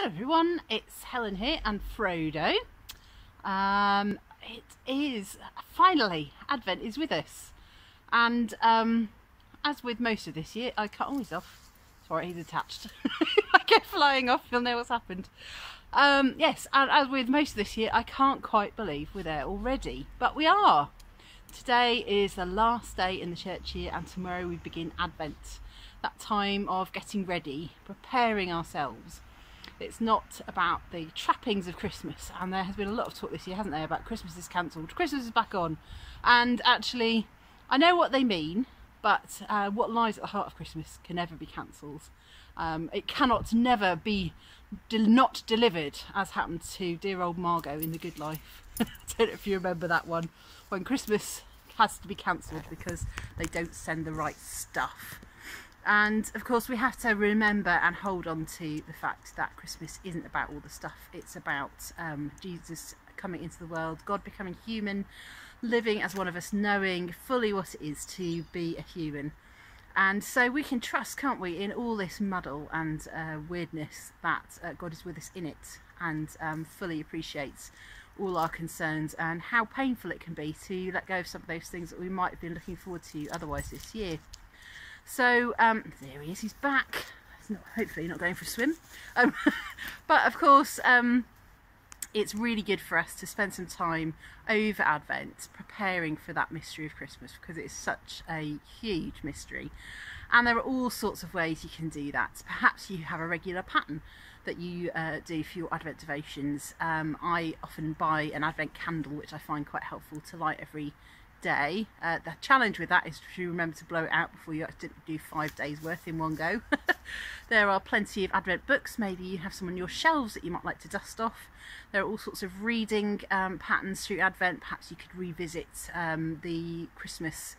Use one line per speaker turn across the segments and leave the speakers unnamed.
Hello everyone, it's Helen here and Frodo. Um, it is finally Advent is with us, and um, as with most of this year, I cut always off. Sorry, he's attached. I get flying off, you'll know what's happened. Um, yes, and as with most of this year, I can't quite believe we're there already, but we are. Today is the last day in the church year, and tomorrow we begin Advent. That time of getting ready, preparing ourselves it's not about the trappings of Christmas. And there has been a lot of talk this year, hasn't there, about Christmas is cancelled, Christmas is back on. And actually, I know what they mean, but uh, what lies at the heart of Christmas can never be cancelled. Um, it cannot never be de not delivered, as happened to dear old Margot in The Good Life. I don't know if you remember that one, when Christmas has to be cancelled because they don't send the right stuff. And of course, we have to remember and hold on to the fact that Christmas isn't about all the stuff, it's about um, Jesus coming into the world, God becoming human, living as one of us, knowing fully what it is to be a human. And so we can trust, can't we, in all this muddle and uh, weirdness that uh, God is with us in it and um, fully appreciates all our concerns and how painful it can be to let go of some of those things that we might have been looking forward to otherwise this year. So um, there he is, he's back. He's not, hopefully not going for a swim. Um, but of course, um, it's really good for us to spend some time over Advent preparing for that mystery of Christmas because it's such a huge mystery. And there are all sorts of ways you can do that. Perhaps you have a regular pattern that you uh, do for your Advent devotions. Um, I often buy an Advent candle, which I find quite helpful to light every day. Uh, the challenge with that is to remember to blow it out before you accidentally do five days worth in one go. there are plenty of Advent books. Maybe you have some on your shelves that you might like to dust off. There are all sorts of reading um, patterns through Advent. Perhaps you could revisit um, the Christmas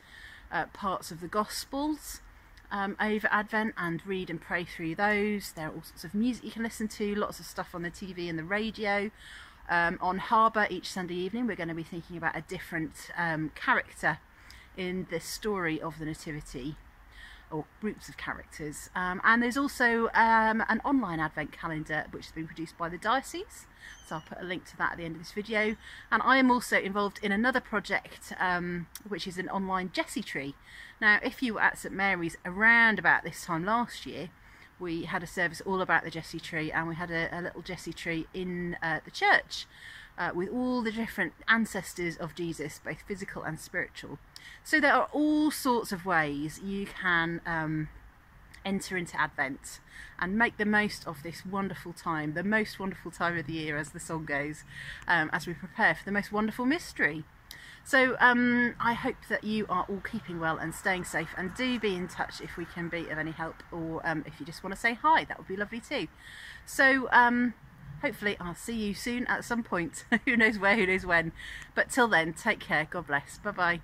uh, parts of the Gospels. Um, over Advent and read and pray through those. There are all sorts of music you can listen to, lots of stuff on the TV and the radio. Um, on Harbour each Sunday evening, we're going to be thinking about a different um, character in the story of the Nativity or groups of characters. Um, and there's also um, an online advent calendar which has been produced by the diocese. So I'll put a link to that at the end of this video. And I am also involved in another project um, which is an online Jesse tree. Now if you were at St Mary's around about this time last year, we had a service all about the Jesse tree and we had a, a little Jesse tree in uh, the church uh, with all the different ancestors of Jesus, both physical and spiritual. So there are all sorts of ways you can um, enter into Advent and make the most of this wonderful time, the most wonderful time of the year as the song goes, um, as we prepare for the most wonderful mystery. So um, I hope that you are all keeping well and staying safe and do be in touch if we can be of any help or um, if you just want to say hi, that would be lovely too. So um, hopefully I'll see you soon at some point. who knows where, who knows when. But till then, take care. God bless. Bye-bye.